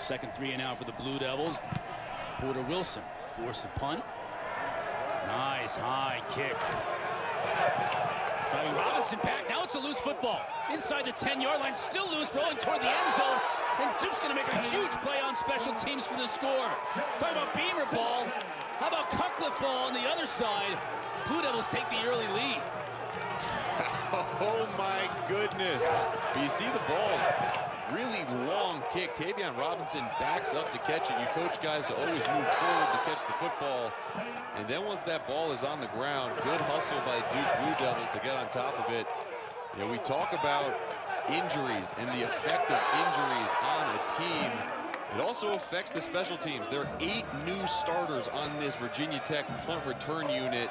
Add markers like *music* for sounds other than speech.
Second three and out for the Blue Devils. Porter Wilson force a punt. Nice high kick. Bobby Robinson back. Now it's a loose football. Inside the 10-yard line. Still loose, rolling toward the end zone. And Duke's going to make a huge play on special teams for the score. Talking about Beamer ball. How about Cutcliffe ball on the other side? Blue Devils take the early lead. *laughs* Oh my goodness. But you see the ball, really long kick. Tayvion Robinson backs up to catch it. You coach guys to always move forward to catch the football. And then once that ball is on the ground, good hustle by Duke Blue Devils to get on top of it. You know, we talk about injuries and the effect of injuries on a team. It also affects the special teams. There are eight new starters on this Virginia Tech punt return unit